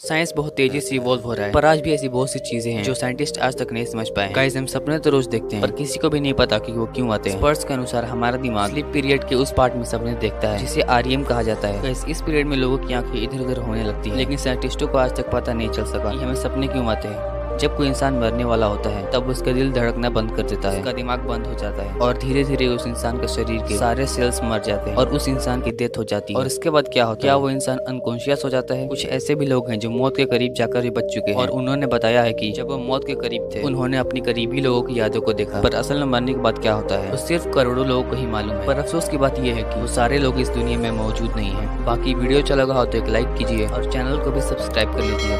Science बहुत तेज़ी से इवॉल्व हो रहा है। पर आज भी ऐसी बहुत सी चीज़ें हैं जो साइंटिस्ट आज तक नहीं समझ पाए गाइस हम सपने तो रोज देखते हैं। पर किसी को भी नहीं पता कि वो क्यों आते हैं। स्पर्श के अनुसार हमारा दिमाग स्लीप पीरियड के उस पार्ट में सपने देखता है, जिसे आरईएम कहा जाता है। गाइस इस पीरियड में लोगों की आँखें इधर उधर होने लगती है, लेकिन साइंटिस्टों को आज तक पता नहीं चल सका हमें सपने क्यों आते हैं। जब कोई इंसान मरने वाला होता है, तब उसका दिल धड़कना बंद कर देता है। उसका दिमाग बंद हो जाता है और धीरे धीरे उस इंसान के शरीर के सारे सेल्स मर जाते हैं और उस इंसान की डेथ हो जाती है। और इसके बाद क्या होता है? क्या वो इंसान अनकॉन्शियस हो जाता है? कुछ ऐसे भी लोग हैं जो मौत के करीब जाकर ही बच चुके हैं। और उन्होंने बताया है की जब वो मौत के करीब थे, उन्होंने अपनी करीबी लोगों की यादों को देखा। पर असल में मरने के बाद क्या होता है? तो सिर्फ़ करोड़ों लोगों को ही मालूम है। पर अफसोस की बात यह है की वो सारे लोग इस दुनिया में मौजूद नहीं है। बाकी वीडियो अच्छा लगा हो तो एक लाइक कीजिए और चैनल को भी सब्सक्राइब कर लीजिए।